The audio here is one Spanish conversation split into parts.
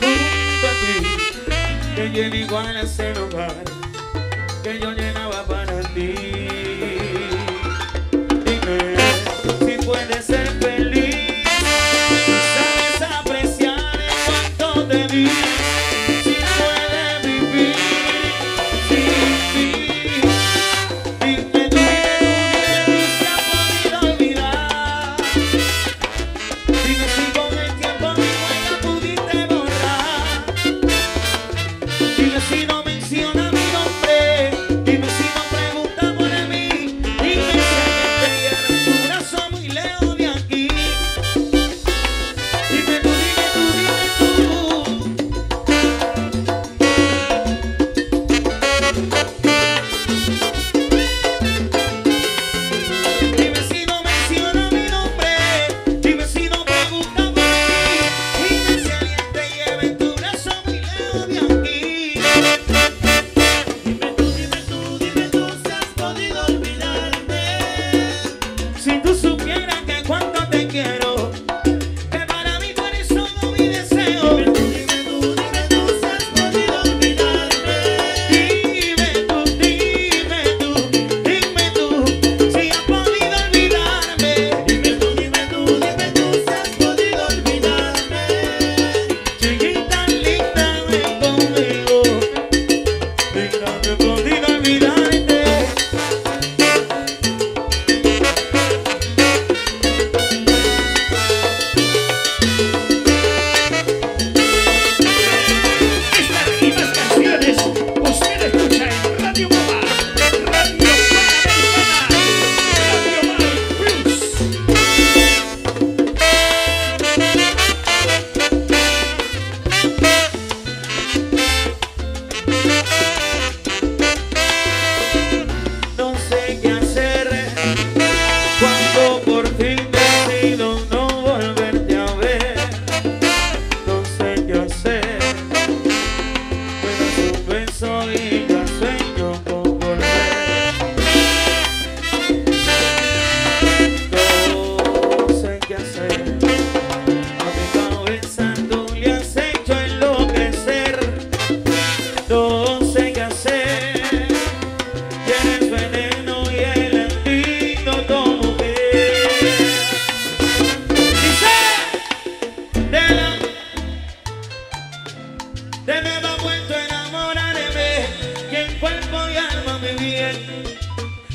junto ti, que llena igual a ese lugar que yo llenaba para ti. Dime si puedes ser feliz.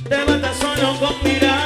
Te matas solo con mirar.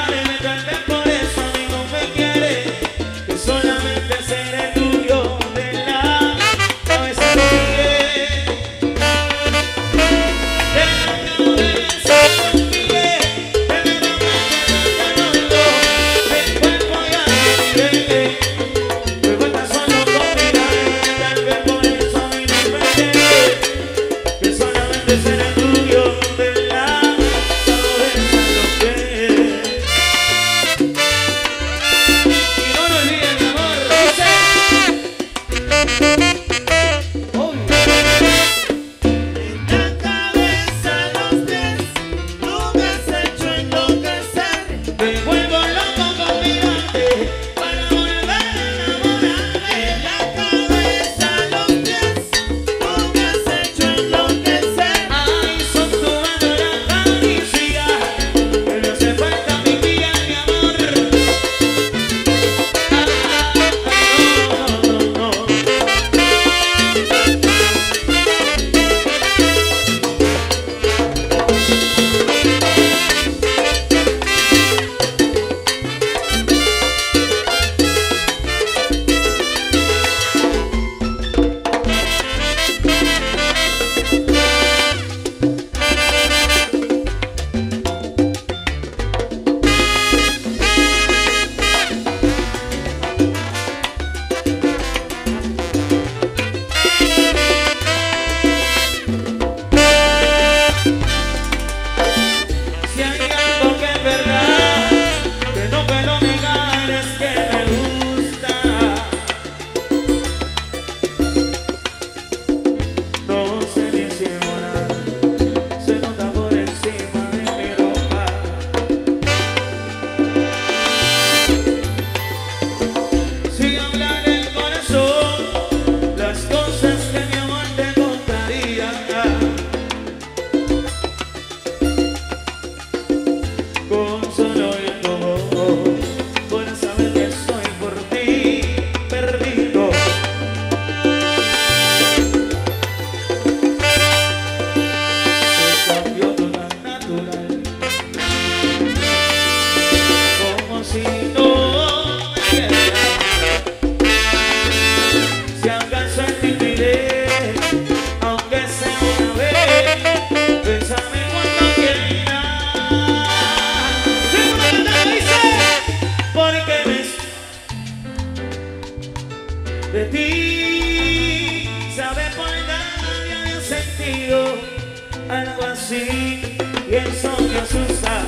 algo así y eso me asusta,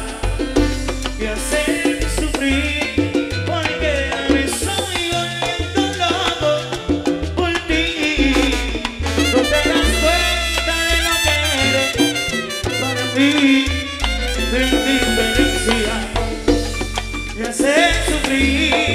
me hace sufrir porque a mí soy volviendo loco por ti. No te das cuenta de lo que eres para mí, mi indiferencia me hace sufrir.